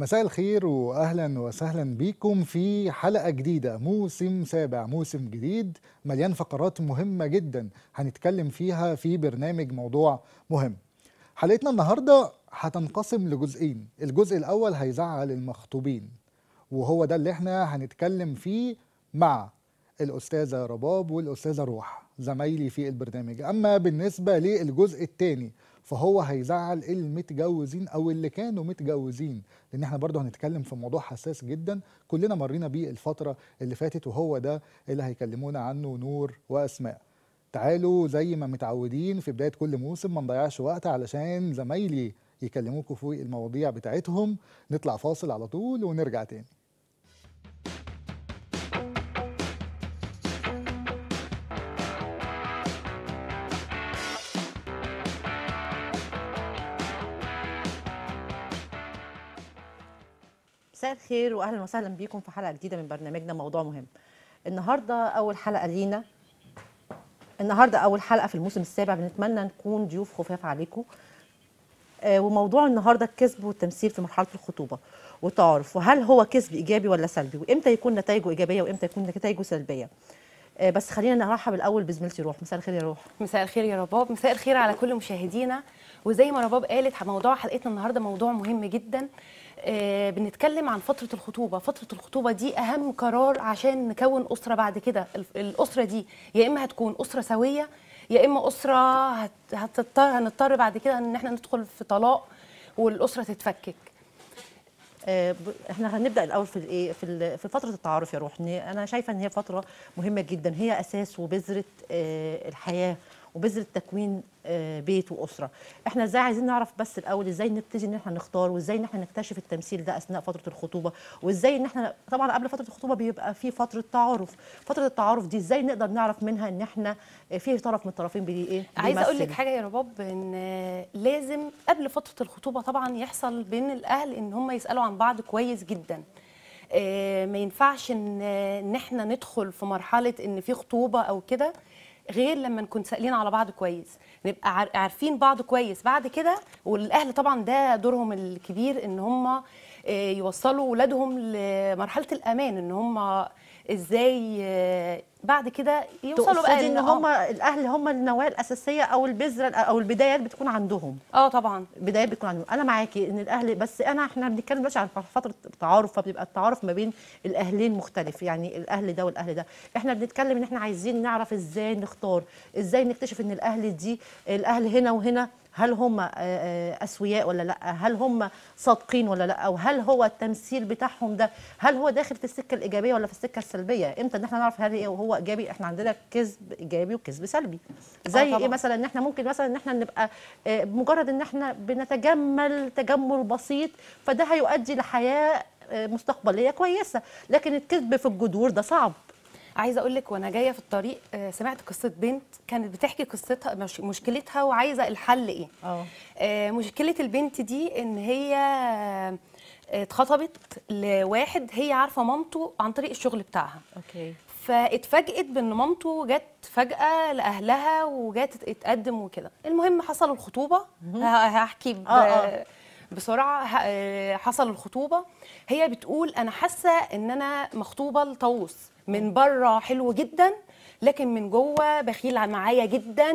مساء الخير واهلا وسهلا بيكم في حلقة جديدة. موسم سابع موسم جديد مليان فقرات مهمة جدا هنتكلم فيها في برنامج موضوع مهم. حلقتنا النهارده هتنقسم لجزئين. الجزء الأول هيزعل المخطوبين وهو ده اللي إحنا هنتكلم فيه مع الأستاذة رباب والأستاذة روح زمايلي في البرنامج. أما بالنسبة للجزء الثاني فهو هيزعل المتجوزين أو اللي كانوا متجوزين. لأن إحنا برضه هنتكلم في موضوع حساس جدا. كلنا مرينا بيه الفترة اللي فاتت وهو ده اللي هيكلمونا عنه نور وأسماء. تعالوا زي ما متعودين في بداية كل موسم ما نضيعش وقت علشان زمايلي يكلموكم في المواضيع بتاعتهم. نطلع فاصل على طول ونرجع تاني. مساء الخير واهلا وسهلا بيكم في حلقة جديدة من برنامجنا موضوع مهم. النهارده أول حلقة لينا. النهارده أول حلقة في الموسم السابع. بنتمنى نكون ضيوف خفاف عليكم. آه وموضوع النهارده الكذب والتمثيل في مرحلة الخطوبة والتعارف. وهل هو كذب إيجابي ولا سلبي؟ وإمتى يكون نتائجه إيجابية وإمتى يكون نتائجه سلبية؟ آه بس خلينا نرحب الأول بزميلتي روح. مساء الخير يا روح. مساء الخير يا رباب. مساء الخير على كل مشاهدينا. وزي ما رباب قالت موضوع حلقتنا النهارده موضوع مهم جدا. بنتكلم عن فترة الخطوبة. فترة الخطوبة دي أهم قرار عشان نكون أسرة بعد كده. الأسرة دي يا إما هتكون أسرة سوية يا إما أسرة هت... هتضطر هنضطر بعد كده إن إحنا ندخل في طلاق والأسرة تتفكك. آه إحنا هنبدأ الأول في الإيه؟ في في فترة التعارف يا روح أنا شايفة إن هي فترة مهمة جدا. هي أساس وبذرة آه الحياة. وبذره تكوين بيت وأسرة. إحنا إزاي عايزين نعرف بس الأول إزاي نبتدي إن إحنا نختار وإزاي إن إحنا نكتشف التمثيل ده أثناء فترة الخطوبة وإزاي إن إحنا طبعا قبل فترة الخطوبة بيبقى في فترة تعارف. فترة التعارف دي إزاي نقدر نعرف منها إن إحنا في طرف من الطرفين بي إيه عايزة أقول لك حاجة يا رباب إن لازم قبل فترة الخطوبة طبعا يحصل بين الأهل إن هم يسألوا عن بعض كويس جدا. ما ينفعش إن إحنا ندخل في مرحلة إن في خطوبة أو كده. غير لما نكون سائلين على بعض كويس نبقى عارفين بعض كويس. بعد كده والأهل طبعا ده دورهم الكبير إن هم يوصلوا ولادهم لمرحلة الأمان إن هم إزاي بعد كده يوصلوا بقى إن هم الأهل هم النواة الأساسية أو البذرة أو البدايات بتكون عندهم؟ آه طبعا. بدايات بتكون عندهم. أنا معاكي إن الأهل بس أنا إحنا بنتكلم دلوقتي عن فترة تعارف فبيبقى التعارف ما بين الأهلين مختلف يعني الأهل ده والأهل ده. إحنا بنتكلم إن إحنا عايزين نعرف إزاي نختار إزاي نكتشف إن الأهل دي الأهل هنا وهنا هل هم أسوياء ولا لأ؟ هل هم صادقين ولا لأ؟ أو هل هو التمثيل بتاعهم ده؟ هل هو داخل في السكة الإيجابية ولا في السكة السلبية؟ إمتى إن إحنا نعرف هل هو إيجابي؟ إحنا عندنا كذب إيجابي وكذب سلبي. زي إيه مثلا إن إحنا ممكن مثلا إن إحنا نبقى مجرد إن إحنا بنتجمل تجمل بسيط فده هيؤدي لحياة مستقبلية كويسة. لكن الكذب في الجذور ده صعب. عايزة أقول لك وأنا جاية في الطريق سمعت قصة بنت كانت بتحكي قصتها مشكلتها وعايزة الحل إيه. آه مشكلة البنت دي إن هي اتخطبت لواحد هي عارفة مامته عن طريق الشغل بتاعها. أوكي. فاتفاجئت بإن مامته جت فجأة لأهلها وجت تتقدم وكده. المهم حصل الخطوبة. هحكي آه بسرعة. حصل الخطوبة. هي بتقول أنا حاسة إن أنا مخطوبة لطاووس. من بره حلو جدا لكن من جوه بخيل معايا جدا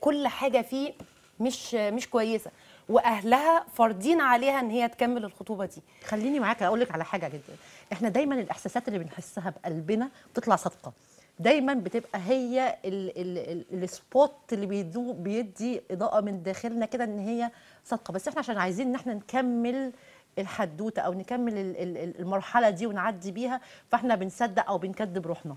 كل حاجة فيه مش مش كويسة. وأهلها فارضين عليها إن هي تكمل الخطوبة دي. خليني معاك أقول لك على حاجة جدا إحنا دايما الإحساسات اللي بنحسها بقلبنا بتطلع صادقة. دايما بتبقى هي السبوت اللي بيدو بيدي إضاءة من داخلنا كده إن هي صادقة. بس إحنا عشان عايزين إن إحنا نكمل الحدوته أو نكمل المرحله دي ونعدي بيها فاحنا بنصدق أو بنكذب روحنا.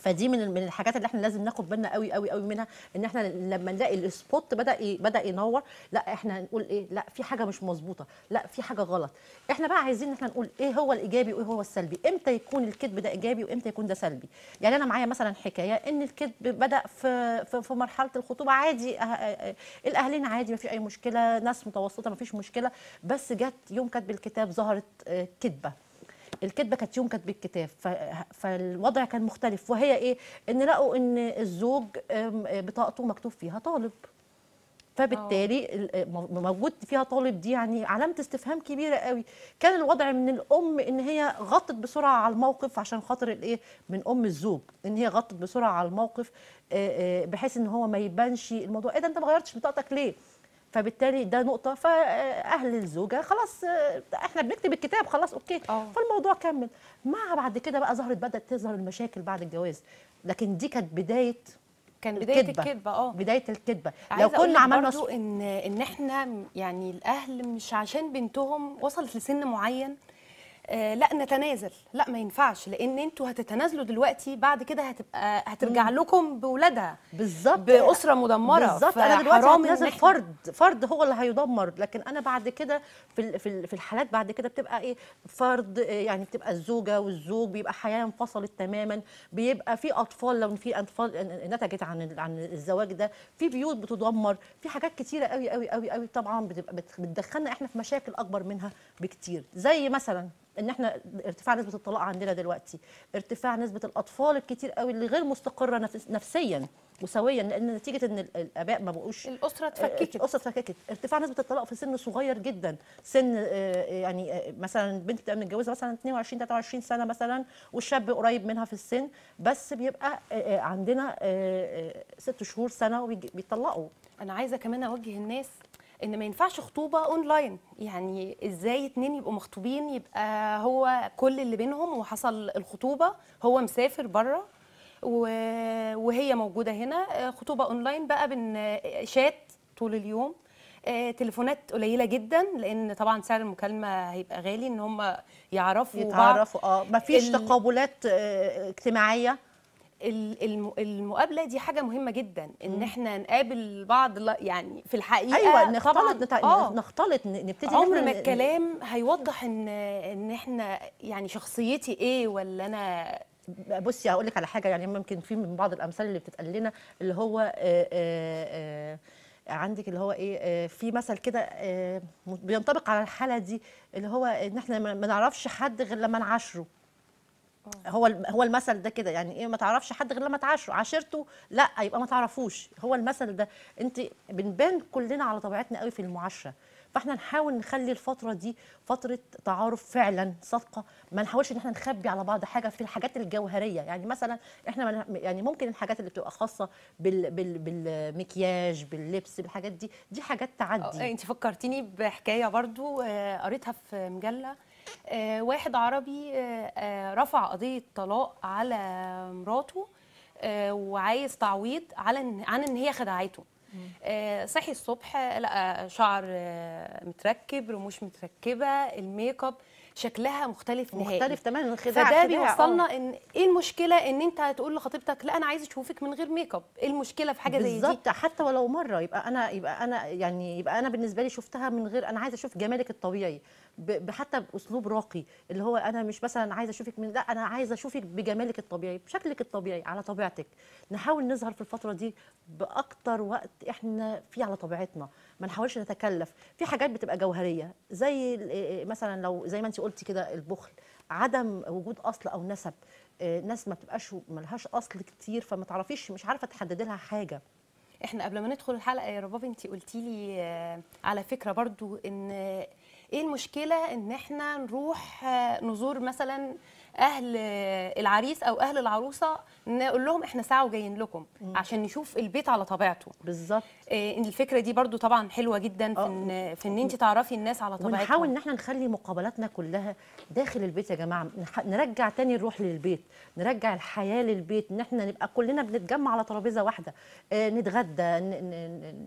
فدي من من الحاجات اللي إحنا لازم ناخد بالنا قوي قوي قوي منها ان إحنا لما نلاقي السبوت بدأ. بدأ ينور لا إحنا نقول إيه؟ لا في حاجة مش مظبوطة لا في حاجة غلط. إحنا بقى عايزين إحنا نقول إيه هو الإيجابي وإيه هو السلبي؟ إمتى يكون الكذب ده إيجابي وإمتى يكون ده سلبي؟ يعني أنا معايا مثلا حكاية إن الكذب بدأ في في, في مرحلة الخطوبة عادي أه أه الاهلين عادي ما في أي مشكلة ناس متوسطة ما فيش مشكلة بس جت يوم كتب الكتاب ظهرت آه كذبة. الكذبة كانت يوم كاتب الكتاب فالوضع كان مختلف. وهي إيه؟ إن لقوا إن الزوج بطاقته مكتوب فيها طالب. فبالتالي ال- م- موجود فيها طالب دي يعني علامة استفهام كبيرة قوي. كان الوضع من الأم إن هي غطت بسرعة على الموقف عشان خاطر الايه من أم الزوج إن هي غطت بسرعة على الموقف آه، آه، بحيث إن هو ما يبانش الموضوع. إيه ده؟ أنت ما غيرتش بطاقتك ليه؟ فبالتالي ده نقطة فأهل الزوجة خلاص إحنا بنكتب الكتاب خلاص أوكي. آه. فالموضوع كمل. مع بعد كده بقى ظهرت بدأت تظهر المشاكل بعد الجواز. لكن دي كانت بداية كان بداية الكدبة. الكذبة آه. بداية الكذبة. لو كنا عملنا برضو إن إن إحنا يعني الأهل مش عشان بنتهم وصلت لسن معين لا نتنازل. لا ما ينفعش لأن أنتوا هتتنازلوا دلوقتي بعد كده هتبقى هترجع لكم باولادها بالظبط. بأسرة مدمرة. بالظبط. أنا دلوقتي هتنازل فرد فرد هو اللي هيدمر. لكن أنا بعد كده في في ال- في الحالات بعد كده بتبقى إيه؟ فرد آه، يعني بتبقى الزوجة والزوج بيبقى حياة انفصلت تماما. بيبقى في أطفال لو في أطفال نتجت عن عن الزواج ده في بيوت بتدمر في حاجات كتيرة قوي قوي قوي قوي طبعا بتبقى بت- بتدخلنا إحنا في مشاكل أكبر منها بكتير. زي مثلا إن إحنا ارتفاع نسبة الطلاق عندنا دلوقتي ارتفاع نسبة الأطفال الكتير قوي اللي غير مستقرة نفس- نفسيا وسويا لأن نتيجة إن ال- الأباء ما بقوش الأسرة اتفككت. الأسرة اتفككت. ارتفاع نسبة الطلاق في سن صغير جدا. سن آه، يعني آه، مثلا بنت بتبقى متجوزة مثلا 22 23 سنة مثلا والشاب قريب منها في السن بس بيبقى آه، آه، عندنا آه، آه، ست شهور سنة وبيطلقوا أنا عايزة كمان أوجه الناس إن ما ينفعش خطوبة اونلاين يعني إزاي اتنين يبقوا مخطوبين؟ يبقى هو كل اللي بينهم وحصل الخطوبة هو مسافر بره وهي موجودة هنا. خطوبة اونلاين بقى بن شات طول اليوم. آه، تليفونات قليلة جدا لأن طبعا سعر المكالمة هيبقى غالي إن هم يعرفوا بعض. يتعرفوا آه ما فيش ال- تقابلات آه، اجتماعية. المقابلة دي حاجة مهمة جدا إن إحنا نقابل بعض يعني في الحقيقة أيوه نختلط نتع... آه. نختلط نبتدي عمر ما الكلام هيوضح ان إن إحنا يعني شخصيتي إيه ولا أنا بصي هقول لك على حاجة يعني ممكن في من بعض الامثال اللي بتتقال لنا اللي هو آه، آه، آه، عندك اللي هو إيه في مثل كده بينطبق على الحالة دي اللي هو إن إحنا ما نعرفش حد غير لما نعاشره. هو الم- هو المثل ده كده يعني إيه ما تعرفش حد غير لما تعاشره عاشرته لا يبقى ما تعرفوش. هو المثل ده أنت بنبان كلنا على طبيعتنا قوي في المعاشرة. فإحنا نحاول نخلي الفترة دي فترة تعارف فعلا صادقة. ما نحاولش إن إحنا نخبي على بعض حاجة في الحاجات الجوهرية. يعني مثلا إحنا يعني ممكن الحاجات اللي بتبقى خاصة بال بال بالمكياج باللبس بالحاجات دي دي حاجات تعدي. أنت فكرتيني بحكاية برضو آه، قريتها في مجلة. آه، واحد عربي آه، آه، رفع قضية طلاق على مراته آه، وعايز تعويض على عن إن هي خدعته. آه، صحي الصبح آه، لقى شعر آه، متركب رموش متركبة ال make up شكلها مختلف نهائي. مختلف تماما خداع فده بيوصلنا آه. إن إيه المشكلة إن أنت هتقول لخطيبتك لا أنا عايز أشوفك من غير make up إيه المشكلة في حاجة زي دي؟ بالظبط حتى ولو مرة يبقى أنا يبقى أنا يعني يبقى أنا بالنسبة لي شفتها من غير أنا عايزة أشوف جمالك الطبيعي. حتى بأسلوب راقي اللي هو أنا مش مثلا عايزة أشوفك من لا أنا عايزة أشوفك بجمالك الطبيعي بشكلك الطبيعي على طبيعتك. نحاول نظهر في الفترة دي بأكتر وقت إحنا فيه على طبيعتنا. ما نحاولش نتكلف. في حاجات بتبقى جوهرية زي ال- إيه مثلا لو زي ما انت قلتي كده البخل. عدم وجود أصل أو نسب. آه، ناس ما بتبقاش ملهاش أصل كتير فما تعرفيش مش عارفة تحددي لها حاجة. إحنا قبل ما ندخل الحلقة يا رباب انت قلتي لي آه، على فكرة برضو إن إيه المشكلة إن إحنا نروح آه، نزور مثلا أهل العريس أو أهل العروسة نقول لهم إحنا ساعة وجايين لكم عشان نشوف البيت على طبيعته. بالظبط. إن الفكرة دي برضو طبعا حلوة جدا في آه. إن في إن أنت تعرفي الناس على طبيعتهم. ونحاول إن إحنا نخلي مقابلاتنا كلها داخل البيت يا جماعة. نرجع تاني الروح للبيت نرجع الحياة للبيت إن إحنا نبقى كلنا بنتجمع على ترابيزة واحدة. آه، نتغدى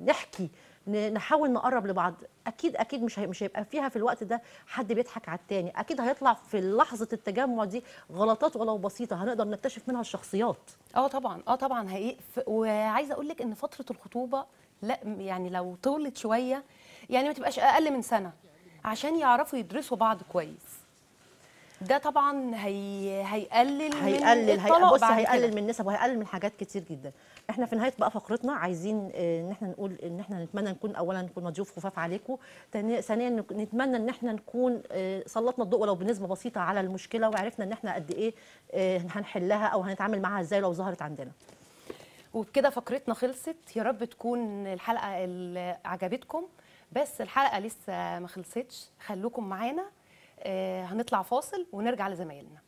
نحكي. نحاول نقرب لبعض. أكيد أكيد مش مش هيبقى فيها في الوقت ده حد بيضحك على التاني. أكيد هيطلع في لحظة التجمع دي غلطات ولو بسيطة هنقدر نكتشف منها الشخصيات. آه طبعا آه طبعا هي ف- وعايزة أقول لك إن فترة الخطوبة لأ يعني لو طولت شوية يعني ما تبقاش أقل من سنة عشان يعرفوا يدرسوا بعض كويس. ده طبعا هي هيقلل من هيقلل هي الطلاق بص بعد هيقلل كده. من النسب وهيقلل من حاجات كتير جدا. إحنا في نهاية بقى فقرتنا عايزين آه، إن إحنا نقول إن إحنا نتمنى نكون اولا نكون ضيوف خفاف عليكم ثانيا نتمنى إن إحنا نكون آه، سلطنا الضوء ولو بنسبة بسيطة على المشكلة وعرفنا إن إحنا قد إيه آه، هنحلها أو هنتعامل معاها إزاي لو ظهرت عندنا. وبكده فقرتنا خلصت. يا رب تكون الحلقة اللي عجبتكم. بس الحلقة لسه ما خلصتش. خلوكم معانا. هنطلع فاصل ونرجع لزمايلنا.